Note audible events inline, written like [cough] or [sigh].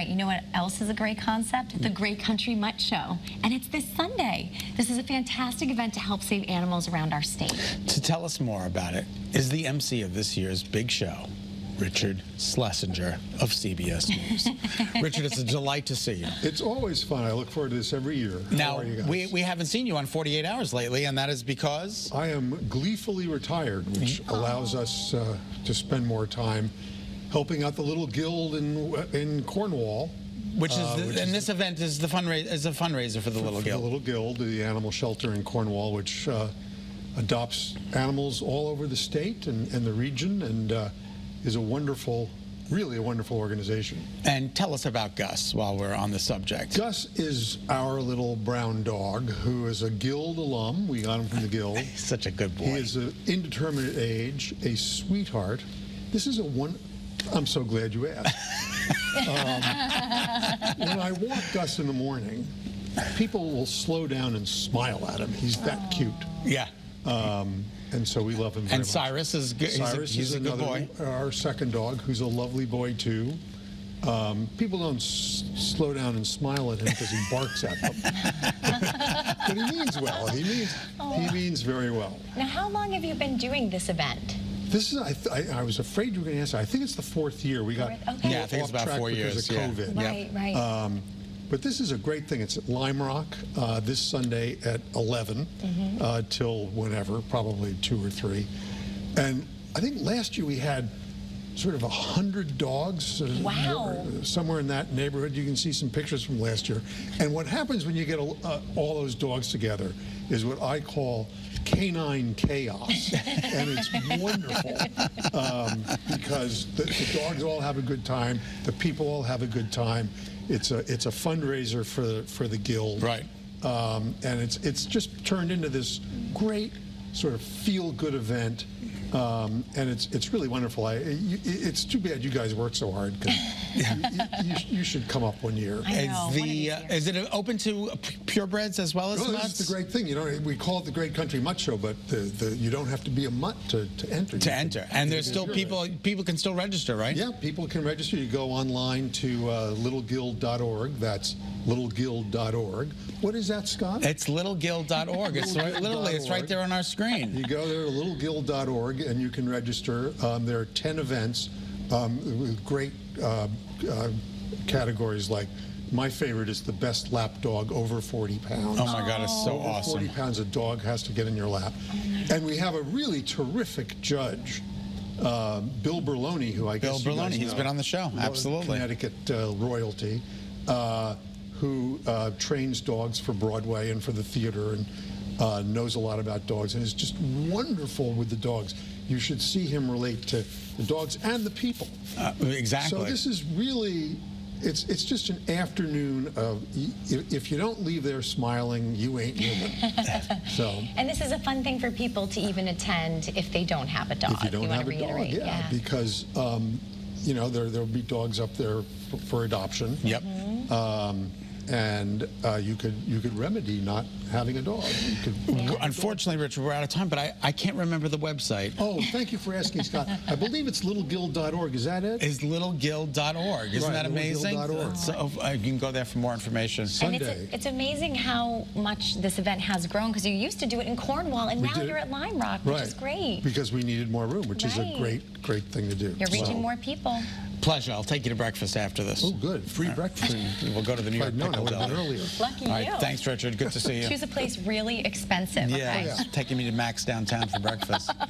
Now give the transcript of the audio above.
right, you know what else is a great concept? The Great Country Mutt Show. And it's this Sunday. This is a fantastic event to help save animals around our state. To tell us more about it is the MC of this year's big show, Richard Schlesinger of CBS News. [laughs] Richard, it's a delight to see you. It's always fun. I look forward to this every year. How Now, are you guys? we, we haven't seen you on 48 Hours lately, and that is because... I am gleefully retired, which allows us uh, to spend more time helping out the little guild in in Cornwall. Which is, Uh, the, which and is this event is the fundraiser is a fundraiser for the Little for Guild. The Little Guild, the animal shelter in Cornwall, which uh, adopts animals all over the state and, and the region, and uh, is a wonderful, really a wonderful organization. And tell us about Gus while we're on the subject. Gus is our little brown dog who is a Guild alum. We got him from the Guild. He's [laughs] Such a good boy. He is an indeterminate age, a sweetheart. This is a one. I'm so glad you asked. um, when I walk Gus in the morning, people will slow down and smile at him. He's that cute. yeah. Um, and so we love him very much. And much. Cyrus is good. He's a- Cyrus he's is a good another, boy. Our second dog, who's a lovely boy too. Um, people don't s- slow down and smile at him because he barks at them. [laughs] but he means well. He means he means very well. Now, how long have you been doing this event? This is. I, th- I, I was afraid you were going to answer. I think it's the fourth year. We got Okay. Yeah, I think it's about track four because years. of yeah. COVID. Yep. Right, right. Um, but this is a great thing. It's at Lime Rock uh, this Sunday at 11 Mm-hmm. uh, till whenever, probably two or three. And I think last year we had sort of a hundred dogs. uh, Wow. Somewhere in that neighborhood. You can see some pictures from last year. And what happens when you get a, uh, all those dogs together is what I call canine chaos. [laughs] and it's wonderful um, because the, the dogs all have a good time, the people all have a good time. It's a it's a fundraiser for the, for the guild, Right. Um, and it's it's just turned into this great sort of feel good event. Um, and it's it's really wonderful. I, you, it's too bad you guys work so hard because [laughs] you, you, you should come up one year. I know, Is one of the uh, is it open to p- purebreds as well as Well, mutts? this is the great thing. You know, we call it the Great Country Mutt Show, but the, the, you don't have to be a mutt to, to enter. You to can- enter, and there's still people. People can still register, right? Yeah, people can register. You go online to uh, littleguild.org. That's littleguild.org. What is that, Scott? It's littleguild.org. It's right, literally it's right there on our screen. You go there to littleguild.org and you can register. Um, there are 10 events um, with great uh, uh, categories like my favorite is the best lap dog over 40 pounds. Oh my God, it's so Over awesome. 40 pounds a dog has to get in your lap. And we have a really terrific judge, uh, Bill Berloni, who I Bill guess guys Berloni, he's know. been on the show, absolutely. Connecticut uh, royalty, uh, who uh, trains dogs for Broadway and for the theater and uh, knows a lot about dogs and is just wonderful with the dogs. You should see him relate to the dogs and the people. Uh, exactly. So this is really, it's it's just an afternoon of, if, if you don't leave there smiling, you ain't human. [laughs] so. And this is a fun thing for people to even attend if they don't have a dog. If you don't want have to a dog, reiterate. yeah, because um, you know there there'll be dogs up there for, for adoption. Yep. Um, and uh, you could you could remedy not having a dog. You could, [laughs] Unfortunately, Richard, we're out of time, but I, I can't remember the website. Oh, thank you for asking, Scott. I believe it's littleguild.org. Is that it? Is littleguild.org. Isn't Right, that amazing? littleguild.org. So uh, you can go there for more information. And it's, Sunday. it's amazing how much this event has grown because you used to do it in Cornwall and We now did. you're at Lime Rock, which is great. Because we needed more room, which is a great great thing to do. You're reaching So- more people. Pleasure. I'll take you to breakfast after this. Oh, good. Free breakfast. [laughs] We'll go to the New York I'd known, I Pickle Deli. earlier. Lucky All right. you. Thanks, Richard. Good to see you. [laughs] Choose a place really expensive. Yeah, okay? it's taking me to Max downtown for breakfast. [laughs]